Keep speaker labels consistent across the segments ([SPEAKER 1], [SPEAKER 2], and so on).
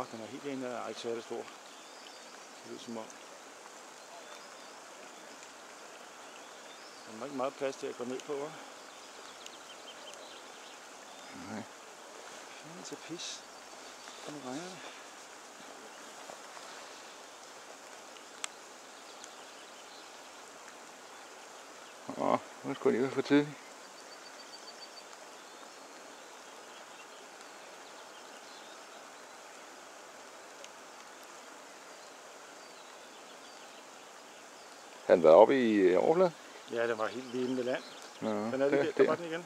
[SPEAKER 1] Åh, den er helt inde, er ikke særlig stor. Det lyder som om. Der er ikke meget plads til at gå ned på, hva'?
[SPEAKER 2] Nej.
[SPEAKER 1] Fanden til pis. Nu regner det.
[SPEAKER 2] Åh, nu skulle det være for tidligt. Har den været oppe i øh, overfladen?
[SPEAKER 1] Ja, den var helt ved land.
[SPEAKER 2] Nå,
[SPEAKER 1] Den er lige
[SPEAKER 2] der,
[SPEAKER 1] der var den igen.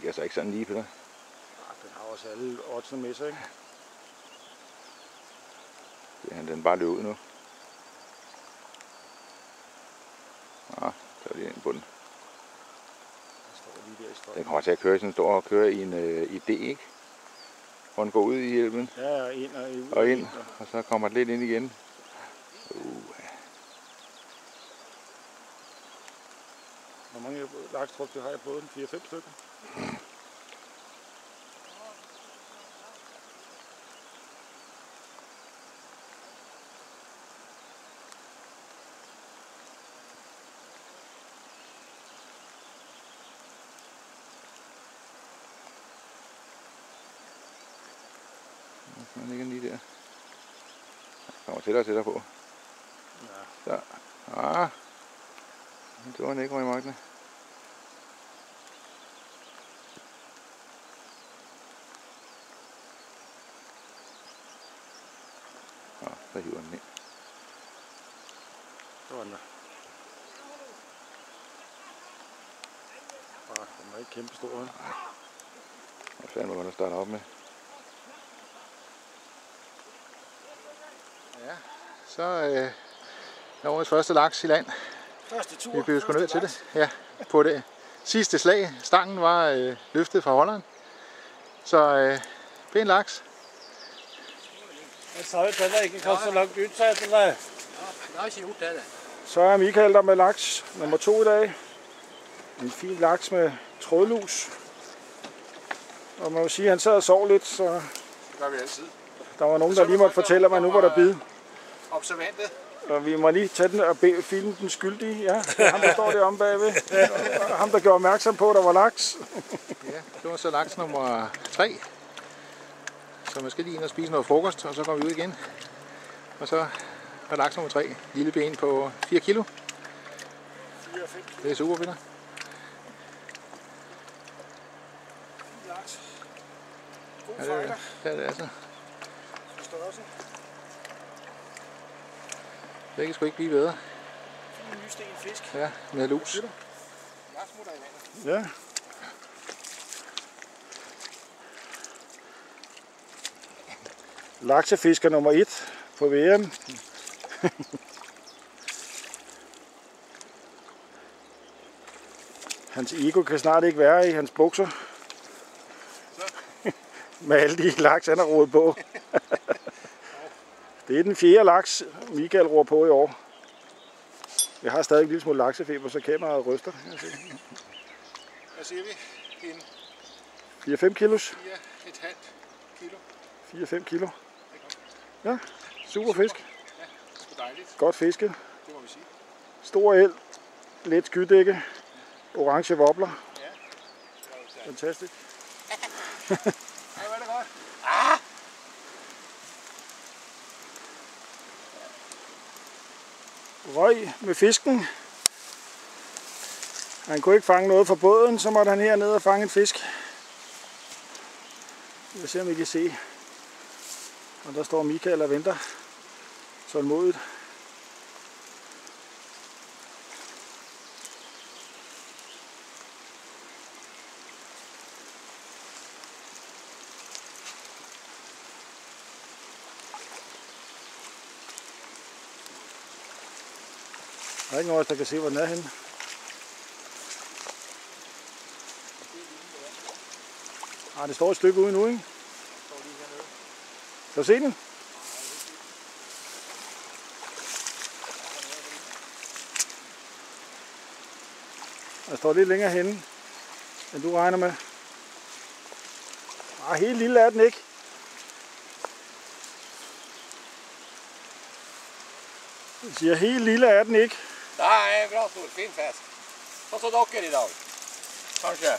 [SPEAKER 2] Giver sig ikke sådan lige på.
[SPEAKER 1] Ah, den har også alle oddsene med sig, ikke?
[SPEAKER 2] Det er den bare løber ud nu. Ah, der er lige en bund.
[SPEAKER 1] Den i
[SPEAKER 2] Den kommer til at køre, sådan den står og kører i en øh, idé, ikke? Hvor den går ud i elven
[SPEAKER 1] Ja, og ind og ud.
[SPEAKER 2] og ind, og så kommer den lidt ind igen. Uh,
[SPEAKER 1] Hvor mange laks tror du har i båden? 4-5 stykker?
[SPEAKER 2] så ligger den lige der. Kommer tættere og tættere på.
[SPEAKER 1] Ja.
[SPEAKER 2] Så. Ah. Det var en ikke i magten. Nå, så hiver den ind.
[SPEAKER 1] Så var den der. Ah, den var ikke kæmpe stor. vel?
[SPEAKER 2] Hvad fanden var der starter op med? Ja, så øh, er årets første laks i land.
[SPEAKER 1] Første tur.
[SPEAKER 2] Vi blev sgu nødt til det. Ja, på det sidste slag. Stangen var øh, løftet fra holderen. Så øh, pæn laks.
[SPEAKER 3] Jeg sa jo til deg, ikke kast så langt
[SPEAKER 4] ikke gjort det. det.
[SPEAKER 1] Så er Michael der med laks nummer to i dag. En fin laks med trådlus. Og man må sige, at han sad og sov lidt, så
[SPEAKER 4] Det gør vi altid.
[SPEAKER 1] Der var nogen, der lige måtte fortælle mig, nu var der bid.
[SPEAKER 4] Observante.
[SPEAKER 1] Og vi må lige tage den og be- filme den skyldige. Ja, det er ham, der står deromme bagved. Og ham, der gjorde opmærksom på, at der var laks.
[SPEAKER 2] Ja, det var så laks nummer 3. Så man skal lige ind og spise noget frokost, og så kommer vi ud igen. Og så er laks nummer 3. Lille ben på 4 kilo. Det er super, Peter.
[SPEAKER 1] Laks. God
[SPEAKER 2] Ja, det, er, det er det altså.
[SPEAKER 1] Størrelse.
[SPEAKER 2] Det kan sgu ikke blive bedre.
[SPEAKER 1] Fin nysten fisk.
[SPEAKER 2] Ja, med lus.
[SPEAKER 4] Laksmutter i vandet.
[SPEAKER 1] Ja. Laksefisker nummer 1 på VM. Hans ego kan snart ikke være i hans bukser. Med alle de laks, han har roet på. Det er den fjerde laks, Michael roer på i år. Jeg har stadig en lille smule laksefeber, så kameraet ryster.
[SPEAKER 4] Hvad siger vi? En
[SPEAKER 1] 4-5 kilos.
[SPEAKER 4] 4,5 kilo.
[SPEAKER 1] 4-5 kilo. Ja, super fisk.
[SPEAKER 4] Det er sgu dejligt.
[SPEAKER 1] Godt fisket.
[SPEAKER 4] Det må vi sige.
[SPEAKER 1] Stor el. Let skydække. Orange wobbler. Fantastisk.
[SPEAKER 4] Ja, var det godt.
[SPEAKER 1] Røg med fisken. Han kunne ikke fange noget fra båden, så måtte han hernede og fange en fisk. Vi ser, se, om I kan se. Og der står Michael og venter tålmodigt. Der er ikke nogen, der kan se, hvor den er henne. Ah, det står et stykke ude nu, ikke? Kan du se den? Der står lidt længere henne, end du regner med. Ah, helt lille er den ikke. Jeg siger, helt lille er den ikke.
[SPEAKER 5] Nej, bra stor. Fin fisk. Sånn som dere i dag. Kanskje.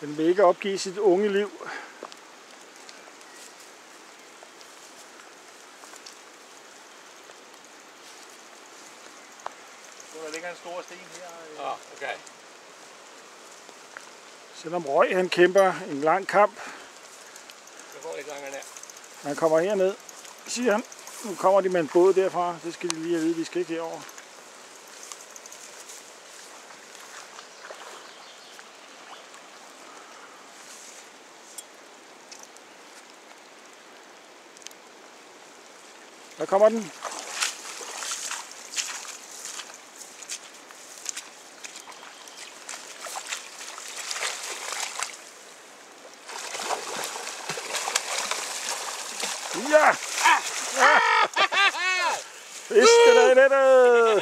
[SPEAKER 1] Den vil ikke opgive sit unge liv.
[SPEAKER 2] Så der ligger en stor sten her. øh,
[SPEAKER 5] Ja, ok.
[SPEAKER 1] Selvom Røg han kæmper en lang kamp,
[SPEAKER 5] Vi får litt lenger ned.
[SPEAKER 1] han kommer herned, siger han. Nu kommer de med en båd derfra. Det skal de lige have vide, de skal ikke herover. Der kommer den. Ja! Fisken er i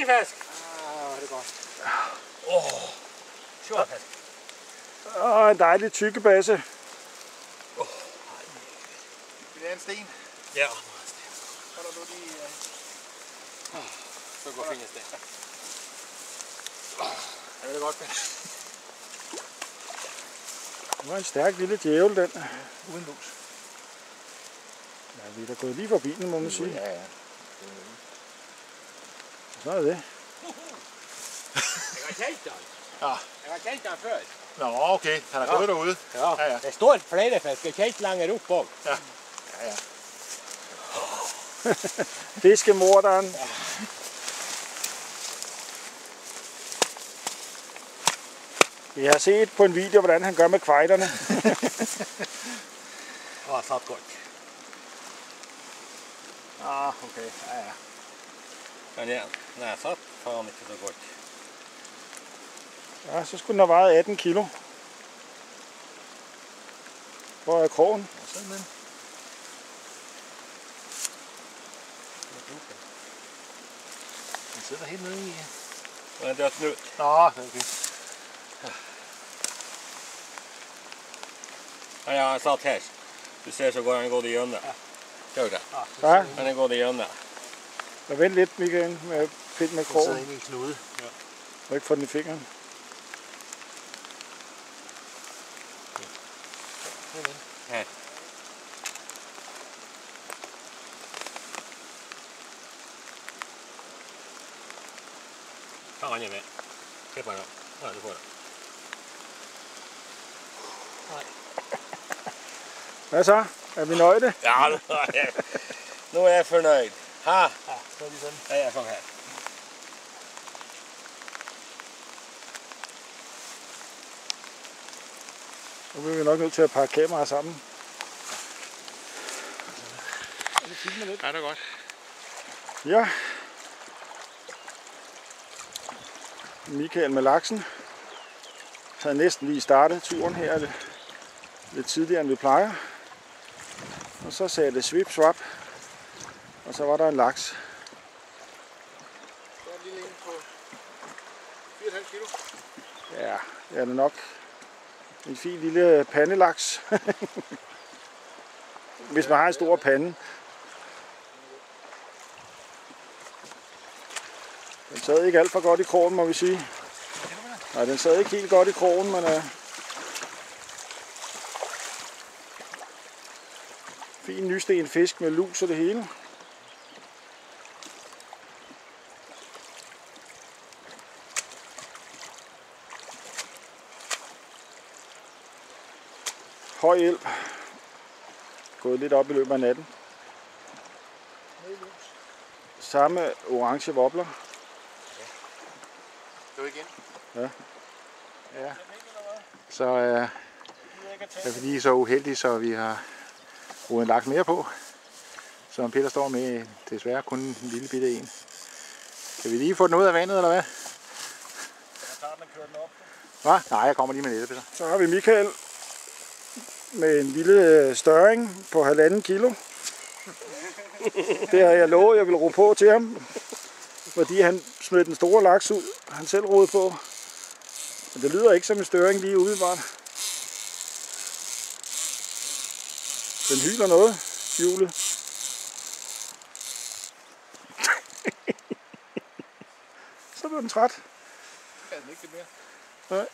[SPEAKER 5] Fin fisk! Sjå fisk.
[SPEAKER 1] Åh, en dejlig tykkebasse.
[SPEAKER 2] Det er en sten.
[SPEAKER 5] Ja.
[SPEAKER 2] Så er der nu lige... øh,
[SPEAKER 5] Så går finnes det.
[SPEAKER 2] Ja, det er godt.
[SPEAKER 1] Det var en stærk lille djævel, den.
[SPEAKER 2] Uden lus.
[SPEAKER 1] Ja, vi er da gået lige forbi den, må man sige.
[SPEAKER 2] Ja, ja.
[SPEAKER 1] Så er det.
[SPEAKER 5] Jeg har kjent den.
[SPEAKER 2] Ja.
[SPEAKER 5] Jeg har kjent den før.
[SPEAKER 2] Nå, okay. Han er gået derude.
[SPEAKER 5] Ja.
[SPEAKER 2] Ja, ja.
[SPEAKER 5] Det står flere fisk. Jeg har kjent lenger opp òg.
[SPEAKER 2] Ja, ja.
[SPEAKER 1] Fiskemorderen. Vi har set på en video, hvordan han gør med kvejderne.
[SPEAKER 5] Å, satt godt.
[SPEAKER 2] Ah, okay. Ja, ja.
[SPEAKER 5] Men igjen, nei, satt faen ikke så godt.
[SPEAKER 1] Ja, så skulle den have vejet 18 kilo. Hvor er krogen?
[SPEAKER 2] Sådan den. Den sidder helt nede i...
[SPEAKER 5] Men det er snut.
[SPEAKER 2] Nå, det er okay.
[SPEAKER 5] Ja, jeg har satt her. Du ser så går han gått igjennom. Ser du det?
[SPEAKER 1] Ja,
[SPEAKER 5] Han er gått igjennom.
[SPEAKER 1] Og vent lidt, Michael, med pind med
[SPEAKER 2] Den sidder
[SPEAKER 1] krogen.
[SPEAKER 2] inde i en knude. Ja.
[SPEAKER 1] Og ikke få den i fingeren.
[SPEAKER 5] Her. Ta han med. Se på den. Ja, du får den.
[SPEAKER 1] Hvad så? Er vi nøjde?
[SPEAKER 5] Ja, nå er jeg, nå er jeg fornøyd. Hæ?
[SPEAKER 2] Ja, så er de sådan.
[SPEAKER 5] Ja, jeg er sånn her.
[SPEAKER 1] Nu bliver vi nok nødt til at pakke kameraet sammen.
[SPEAKER 2] Ja, det er godt.
[SPEAKER 1] Ja. Michael med laksen. Havde næsten lige startet turen her lidt, lidt tidligere end vi plejer. Og så sagde det svip swap. Og så var der en laks.
[SPEAKER 2] Så er den lige en på 4,5 kilo.
[SPEAKER 1] Ja, det er det nok. En fin lille pandelaks. Hvis man har en stor pande. Den sad ikke alt for godt i krogen, må vi sige. Nej, den sad ikke helt godt i krogen, men øh, fin nysten fisk med lus og det hele. Høj hjælp. Gået lidt op i løbet af natten. Samme orange wobbler.
[SPEAKER 2] Du igen?
[SPEAKER 1] Ja.
[SPEAKER 2] Ja. Så øh, er vi lige så uheldige, så vi har rodet en laks mere på. Som Peter står med desværre kun en lille bitte en. Kan vi lige få den ud af vandet, eller hvad? Hvad? Nej, jeg kommer lige med nettet, Peter.
[SPEAKER 1] Så har vi Michael med en lille øh, støring på halvanden kilo. Det har jeg lovet, jeg vil ro på til ham. Fordi han smed den store laks ud, han selv rodede på. Men det lyder ikke som en støring lige udebart. Den hyler noget, hjulet. Så blev den træt.
[SPEAKER 2] Ja, den ikke det mere.
[SPEAKER 1] Nej.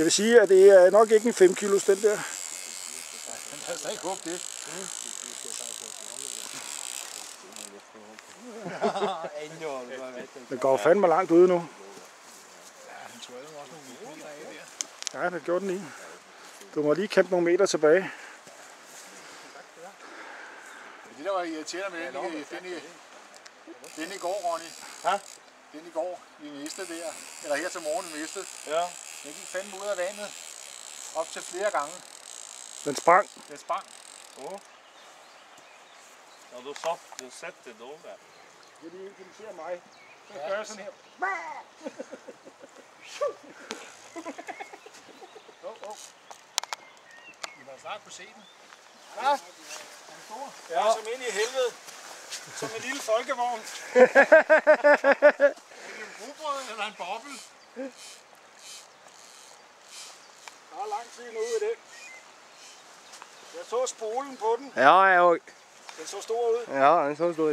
[SPEAKER 1] Jeg vil sige, at det er nok ikke en 5 kilos, den der.
[SPEAKER 2] Jeg kan ikke håbe det.
[SPEAKER 1] Den går fandme langt ude nu. Ja, det gjorde den lige. Du må lige kæmpe nogle meter tilbage.
[SPEAKER 2] Det der var irriterende med den, i, den, i, den i går, Ronny.
[SPEAKER 3] Hä?
[SPEAKER 2] Den i går, vi mistede der. Eller her til morgen, vi mistede.
[SPEAKER 3] Ja.
[SPEAKER 2] Den gik fandme ud af vandet. Op til flere gange.
[SPEAKER 1] Den sprang.
[SPEAKER 2] Den sprang.
[SPEAKER 3] Ja, då satt du sätter då där.
[SPEAKER 1] Fordi de ser mig. Så gør jeg sådan her.
[SPEAKER 2] Oh, oh. I må snart kunne se den.
[SPEAKER 1] Ja, som ind i helvede. Som en lille folkevogn.
[SPEAKER 2] Er det en grobrød eller en boble?
[SPEAKER 1] Er lang tid nu i det. Jeg så spolen på den.
[SPEAKER 6] Ja, jeg òg.
[SPEAKER 1] Den så stor ud.
[SPEAKER 6] Ja, den så stor ut.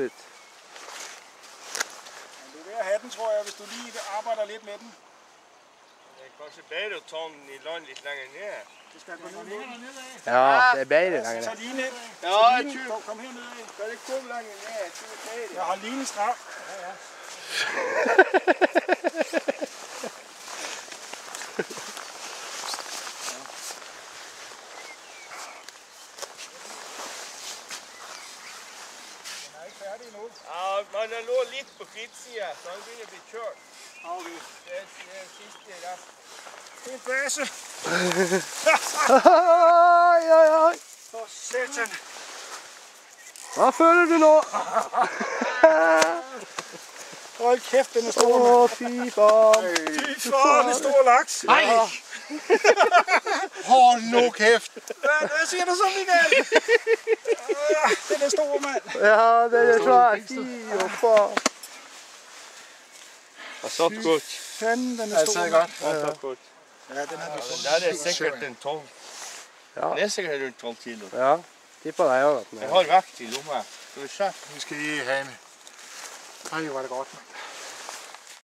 [SPEAKER 1] Men det er ved at have den, tror jeg, hvis du lige arbejder lidt med den.
[SPEAKER 3] Det er kanskje bedre å ta den i land litt lenger ned.
[SPEAKER 1] Det skal gå ned.
[SPEAKER 6] Ja, det er bedre lenger
[SPEAKER 1] Så
[SPEAKER 6] ned.
[SPEAKER 1] lige ned.
[SPEAKER 3] Ja,
[SPEAKER 1] Så
[SPEAKER 3] jeg tror-
[SPEAKER 1] Kom herned af.
[SPEAKER 3] Skal det komme lenger ned? Jeg tror det er det.
[SPEAKER 1] Jeg har lige en stram. Den er færdig endnu.
[SPEAKER 3] Ja, man har lå litt på frittsida, så han begynner å bli kjørt.
[SPEAKER 1] Okay.
[SPEAKER 3] Det er det er siste rest.
[SPEAKER 1] God base.
[SPEAKER 6] Oi, oi, oi.
[SPEAKER 1] For satan.
[SPEAKER 6] Hva føler du nå?
[SPEAKER 1] Hold kæft, den er stor.
[SPEAKER 6] Å,
[SPEAKER 1] mand.
[SPEAKER 6] fy.
[SPEAKER 1] Fy for, en stor laks.
[SPEAKER 2] Nej! Hold nu kæft!
[SPEAKER 1] Hvad, hvad siger du så, Michael? Er stor, mand.
[SPEAKER 6] Ja, den er svær. Fy og faen.
[SPEAKER 3] Jeg satt godt.
[SPEAKER 1] Fanden, den er stor.
[SPEAKER 2] det er godt.
[SPEAKER 3] Satt godt.
[SPEAKER 1] Ja, den har vi
[SPEAKER 3] Den der er sikkert en 12.
[SPEAKER 6] Ja.
[SPEAKER 3] Den er sikkert rundt 12 kilo.
[SPEAKER 6] Ja, deg òg at den
[SPEAKER 3] Jeg har vekt i lomma. Skal vi se?
[SPEAKER 2] Vi skal lige have en... Ej, hvor er det godt. mand.